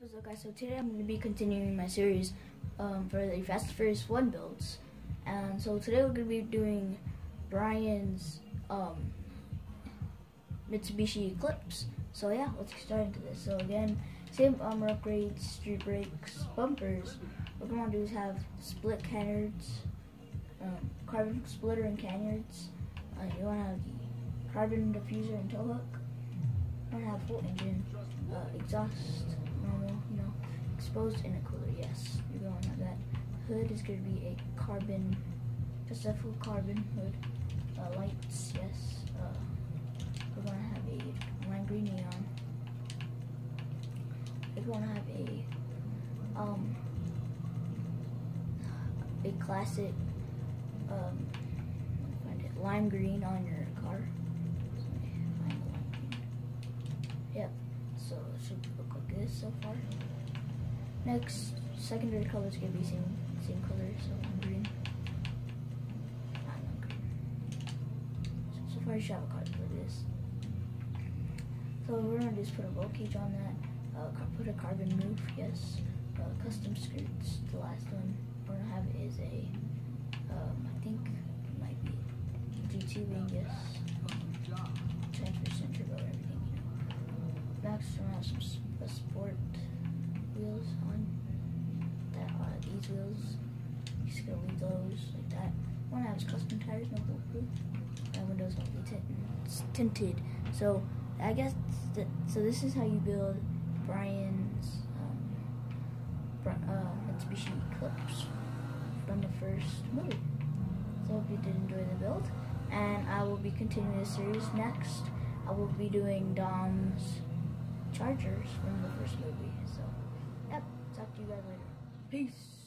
What's up guys, so today I'm going to be continuing my series um, for the Fast and Furious 1 builds. And so today we're going to be doing Brian's um, Mitsubishi Eclipse. So yeah, let's get started into this. So again, same armor upgrades, street brakes, bumpers. What we want to do is have split canards, um, carbon splitter and canards. Uh, you want to have the carbon diffuser and tow hook. Have full engine, uh, exhaust, normal, you know, exposed intercooler, yes, you're going have that. Hood is going to be a carbon, just a full carbon hood. Uh, lights, yes. Uh, we're going to have a lime green neon. We're going to have a, um, a classic, um, lime green on your car. So it should look like this so far. Next, secondary color is gonna be same same color, so I'm green. So, so far, you should have a card for this. So we're gonna just put a roll cage on that. Uh, put a carbon roof, yes. Uh, custom skirts. The last one we're gonna have is a, um, I think it might be GT wing, yes. Some uh, sport wheels on that are these wheels. You just gonna leave those like that. One has custom tires, no bulletproof. And windows won't be tinted. So I guess th so. This is how you build Brian's um, uh, Mitsubishi Eclipse from the first movie. So I hope you did enjoy the build, and I will be continuing this series next. I will be doing Dom's Chargers from the first movie. So, yep, talk to you guys later. Peace.